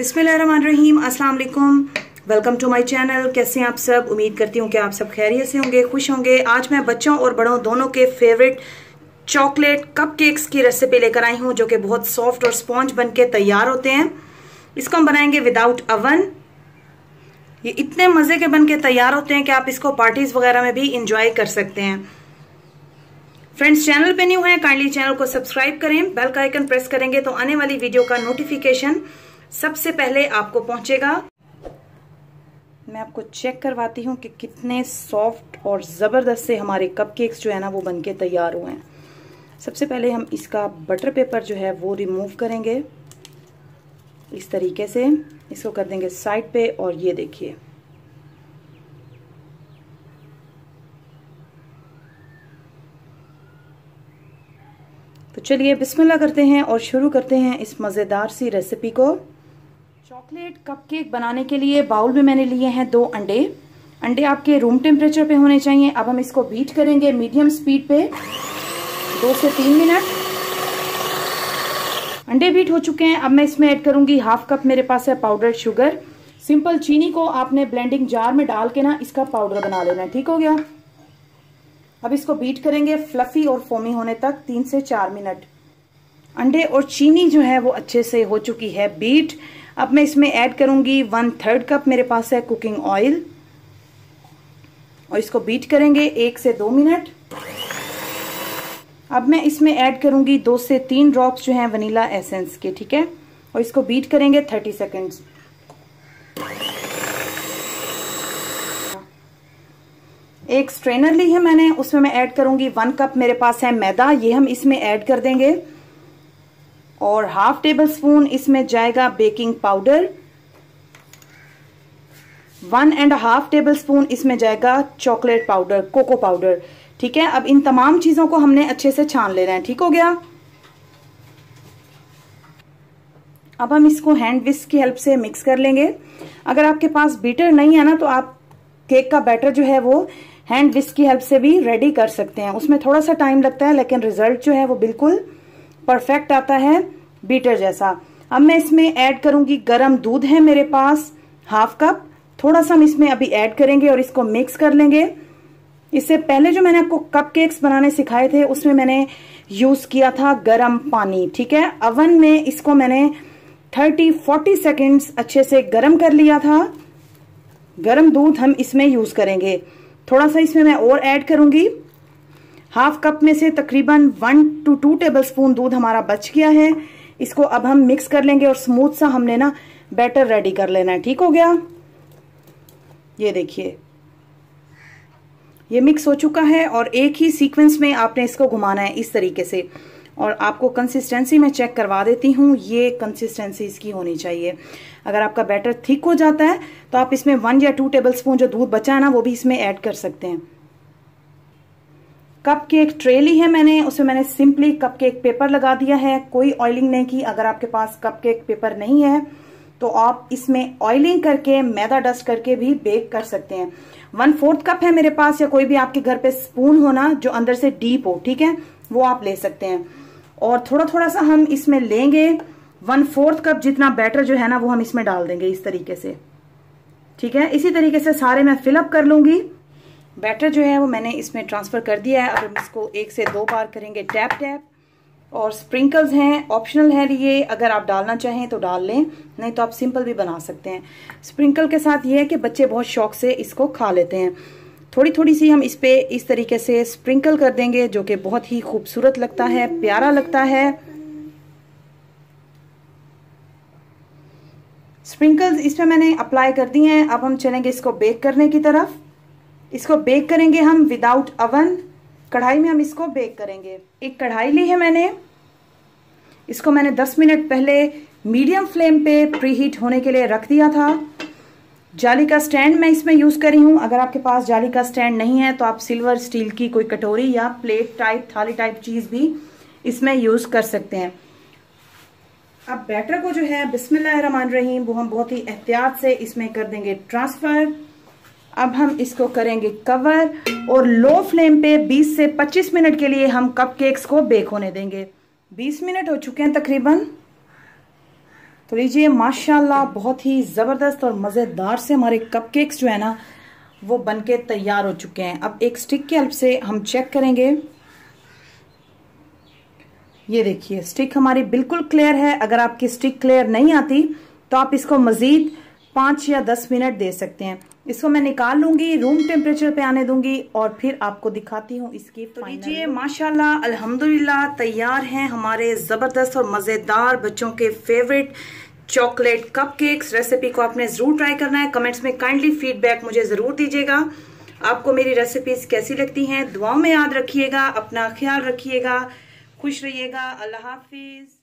बिस्मिल्लाहिर्रहमानिर्रहीम अस्सलाम वालेकुम वेलकम टू माय चैनल। कैसे हैं आप सब? उम्मीद करती हूँ कि आप सब खैरियत से होंगे, खुश होंगे। आज मैं बच्चों और बड़ों दोनों के फेवरेट चॉकलेट कप केक्स की रेसिपी लेकर आई हूँ, जो कि बहुत सॉफ्ट और स्पॉन्ज बन के तैयार होते हैं। इसको हम बनाएँगे विदाउट अवन ये इतने मज़े के बन के तैयार होते हैं कि आप इसको पार्टीज़ वगैरह में भी इंजॉय कर सकते हैं। फ्रेंड्स चैनल पे न्यू है काइंडली चैनल को सब्सक्राइब करें। बेल का आइकन प्रेस करेंगे तो आने वाली वीडियो का नोटिफिकेशन सबसे पहले आपको पहुंचेगा। मैं आपको चेक करवाती हूँ कि कितने सॉफ्ट और ज़बरदस्त से हमारे कपकेक्स जो है ना, वो बनके तैयार हुए हैं। सबसे पहले हम इसका बटर पेपर जो है, वो रिमूव करेंगे। इस तरीके से इसको कर देंगे साइड पे और ये देखिए। तो चलिए बिस्मिल्लाह करते हैं और शुरू करते हैं इस मज़ेदार सी रेसिपी को। चॉकलेट कपकेक बनाने के लिए बाउल में मैंने लिए हैं दो अंडे। अंडे आपके रूम टेम्परेचर पे होने चाहिए। अब हम इसको बीट करेंगे मीडियम स्पीड पे। दो से तीन मिनट अंडे बीट हो चुके हैं। अब मैं इसमें ऐड करूँगी हाफ़ कप मेरे पास है पाउडर शुगर सिंपल चीनी को आपने ब्लेंडिंग जार में डाल के ना इसका पाउडर बना लेना ठीक हो गया? अब इसको बीट करेंगे फ्लफी और फोमी होने तक तीन से चार मिनट अंडे और चीनी जो है वो अच्छे से हो चुकी है बीट अब मैं इसमें ऐड करूँगी वन थर्ड कप मेरे पास है कुकिंग ऑयल। और इसको बीट करेंगे एक से दो मिनट। अब मैं इसमें ऐड करूँगी दो से तीन ड्रॉप्स जो हैं वनीला एसेंस के, ठीक है? और इसको बीट करेंगे थर्टी सेकेंड्स। एक स्ट्रेनर ली है मैंने, उसमें मैं ऐड करूँगी वन कप मेरे पास है मैदा, ये हम इसमें ऐड कर देंगे। और हाफ़ टेबल स्पून इसमें जाएगा baking powder one and half tablespoon इसमें जाएगा चॉकलेट पाउडर कोको पाउडर ठीक है? अब इन तमाम चीज़ों को हमने अच्छे से छान लेना है। ठीक हो गया? अब हम इसको हैंड विस्क की हेल्प से मिक्स कर लेंगे। अगर आपके पास बीटर नहीं है ना तो आप केक का बैटर जो है वो हैंड विस्क की हेल्प से भी रेडी कर सकते हैं। उसमें थोड़ा सा टाइम लगता है, लेकिन रिज़ल्ट जो है वो बिल्कुल परफेक्ट आता है बीटर जैसा। अब मैं इसमें ऐड करूँगी गरम दूध है मेरे पास हाफ़ कप थोड़ा सा हम इसमें अभी ऐड करेंगे और इसको मिक्स कर लेंगे। इससे पहले जो मैंने आपको कप केक्स बनाने सिखाए थे, उसमें मैंने यूज़ किया था गरम पानी, ठीक है? अवन में इसको मैंने 30-40 सेकेंड्स अच्छे से गरम कर लिया था। गरम दूध हम इसमें यूज़ करेंगे। थोड़ा सा इसमें मैं और ऐड करूँगी। हाफ़ कप में से तकरीबन one to two table spoon दूध हमारा बच गया है। इसको अब हम मिक्स कर लेंगे और स्मूथ सा हमने ना बैटर रेडी कर लेना है। ठीक हो गया? ये देखिए। ये मिक्स हो चुका है और एक ही सीक्वेंस में आपने इसको घुमाना है इस तरीके से। और आपको कंसिस्टेंसी में चेक करवा देती हूँ, ये कंसिस्टेंसी इसकी होनी चाहिए। अगर आपका बैटर थिक हो जाता है तो आप इसमें वन या टू टेबल स्पून जो दूध बचा है ना, वो भी इसमें ऐड कर सकते हैं। कप केक ट्रे ली है मैंने, उसमें मैंने सिंपली कप केक पेपर लगा दिया है। कोई ऑयलिंग नहीं की, अगर आपके पास कप केक पेपर नहीं है तो आप इसमें ऑयलिंग करके, मैदा डस्ट करके भी बेक कर सकते हैं। वन फोर्थ कप है मेरे पास, या कोई भी आपके घर पे स्पून होना जो अंदर से डीप हो, ठीक है? वो आप ले सकते हैं। और थोड़ा थोड़ा सा हम इसमें लेंगे। वन फोर्थ कप जितना बैटर जो है ना, वो हम इसमें डाल देंगे इस तरीके से। ठीक है? इसी तरीके से सारे मैं फिलअप कर लूँगी। बैटर जो है वो मैंने इसमें ट्रांसफ़र कर दिया है। अब हम इसको एक से दो बार करेंगे टैप टैप और स्प्रिंकल्स हैं ऑप्शनल है ये। अगर आप डालना चाहें तो डाल लें, नहीं तो आप सिंपल भी बना सकते हैं। स्प्रिंकल के साथ ये है कि बच्चे बहुत शौक से इसको खा लेते हैं। थोड़ी थोड़ी सी हम इस पे इस तरीके से स्प्रिंकल कर देंगे, जो कि बहुत ही खूबसूरत लगता है, प्यारा लगता है। स्प्रिंकल्स इसमें मैंने अप्लाई कर दिए हैं। अब हम चलेंगे इसको बेक करने की तरफ़। इसको बेक करेंगे हम विदाउट अवन कढ़ाई में हम इसको बेक करेंगे. एक कढ़ाई ली है मैंने. इसको मैंने 10 मिनट पहले मीडियम फ्लेम पे प्रीहीट होने के लिए रख दिया था. जाली का स्टैंड मैं इसमें यूज़ करी हूँ. अगर आपके पास जाली का स्टैंड नहीं है तो आप सिल्वर स्टील की कोई कटोरी या प्लेट टाइप थाली टाइप चीज़ भी इसमें यूज़ कर सकते हैं. अब बैटर को जो है बिस्मिल्लाह रहीम वो हम बहुत ही एहतियात से इसमें कर देंगे ट्रांसफ़र अब हम इसको करेंगे कवर और लो फ्लेम पे 20 से 25 मिनट के लिए हम कप केक्स को बेक होने देंगे। 20 मिनट हो चुके हैं तकरीबन। तो लीजिए, माशाल्लाह, बहुत ही ज़बरदस्त और मज़ेदार से हमारे कपकेक्स जो है ना, वो बनके तैयार हो चुके हैं। अब एक स्टिक की हेल्प से हम चेक करेंगे। ये देखिए स्टिक हमारी बिल्कुल क्लियर है। अगर आपकी स्टिक क्लियर नहीं आती तो आप इसको मजीद पाँच या दस मिनट दे सकते हैं। इसको मैं निकाल लूँगी रूम टेम्परेचर पे आने दूँगी और फिर आपको दिखाती हूँ इसकी तो लीजिए माशाल्लाह अल्हम्दुलिल्लाह तैयार हैं हमारे ज़बरदस्त और मज़ेदार बच्चों के फेवरेट चॉकलेट कपकेक्स रेसिपी को आपने ज़रूर ट्राई करना है। कमेंट्स में काइंडली फीडबैक मुझे ज़रूर दीजिएगा। आपको मेरी रेसिपीज़ कैसी लगती हैं? दुआओं में याद रखिएगा अपना ख्याल रखिएगा। खुश रहिएगा। अल्लाह हाफिज।